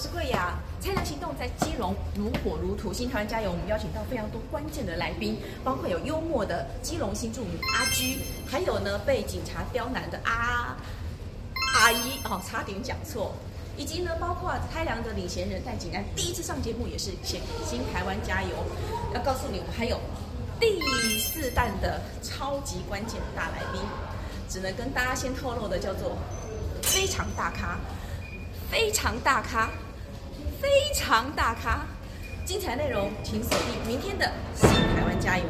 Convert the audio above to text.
是贵雅。拆粮行动在基隆如火如荼，新台湾加油！我们邀请到非常多关键的来宾，包括有幽默的基隆新住民阿居，还有呢被警察刁难的阿阿姨哦，差点讲错，以及呢包括拆粮的领衔人戴景安，第一次上节目也是写新台湾加油。要告诉你，我们还有第四弹的超级关键的大来宾，只能跟大家先透露的叫做非常大咖，非常大咖。非常大咖，精彩内容请锁定明天的《新台湾加油》。